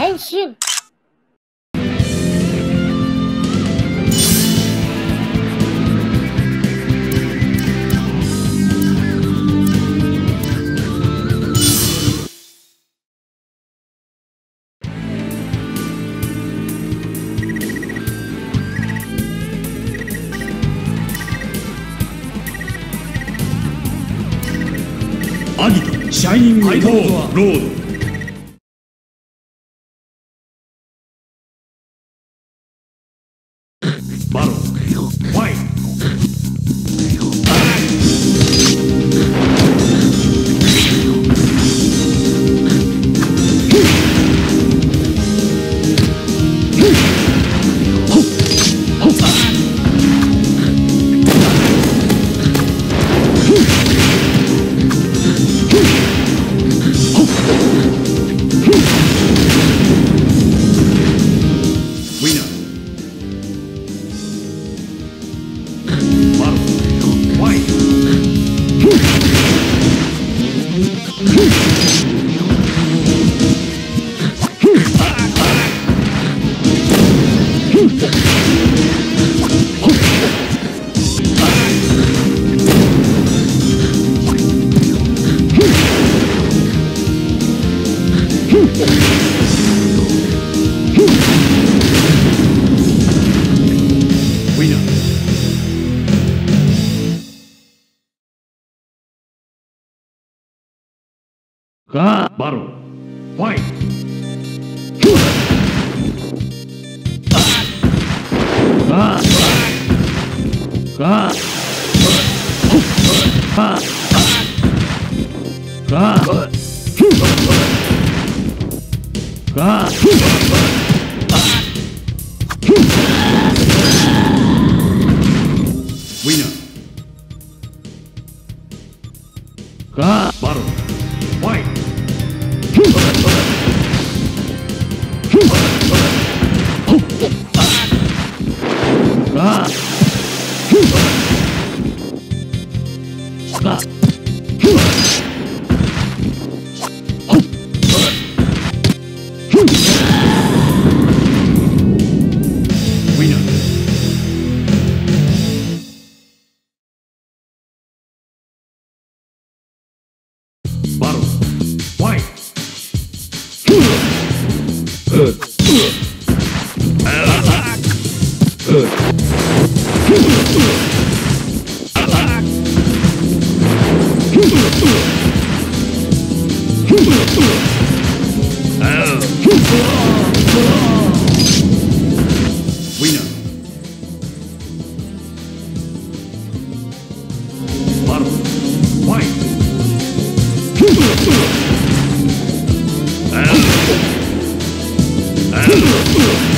Oh! シャイニングロード。頑張ろうファイああああああ Battle. battle. Fight! And...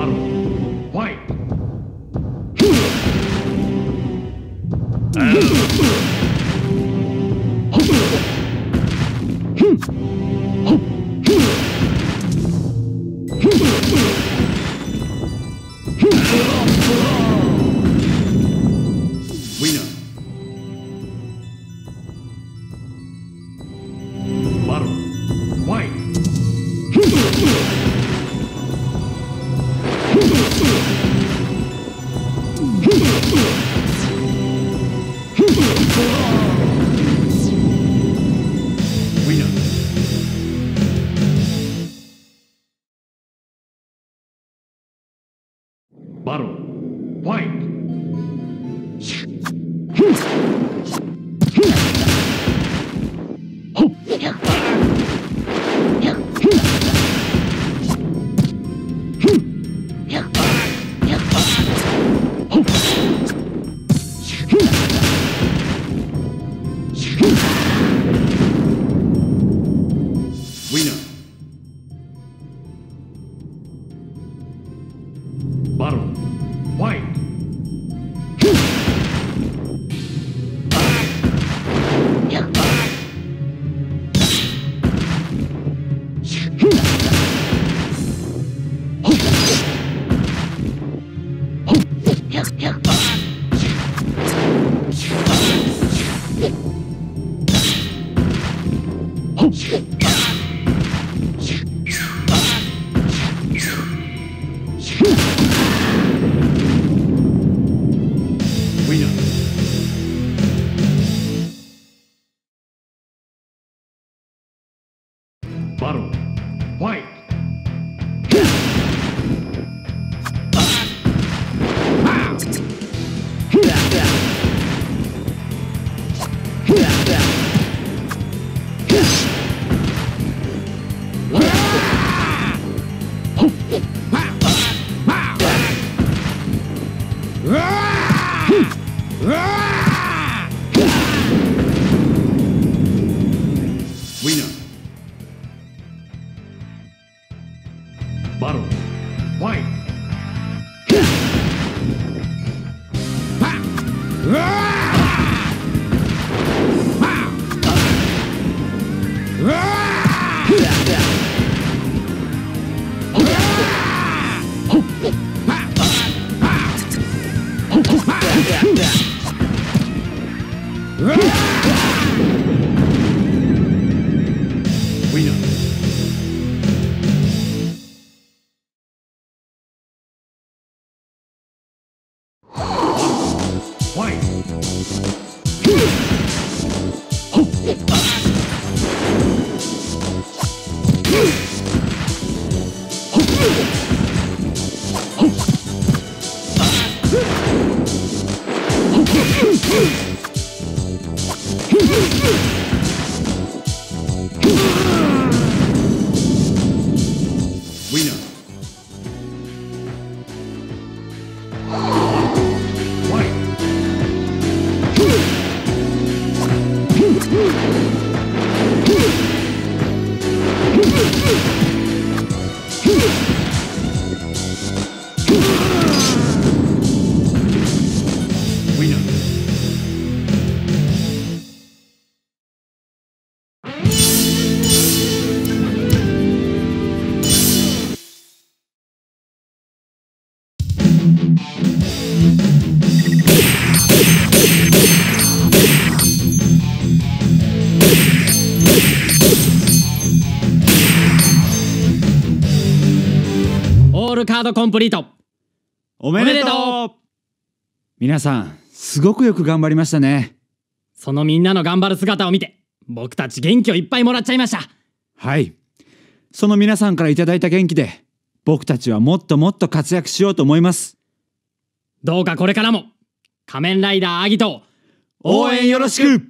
lot of Battle. Fight. Battle. Fight. ルカードコンプリート。おめでとう。皆さんすごくよく頑張りましたね。そのみんなの頑張る姿を見て僕たち元気をいっぱいもらっちゃいました。はい。その皆さんからいただいた元気で僕たちはもっともっと活躍しようと思います。どうかこれからも仮面ライダーアギトを応援よろしく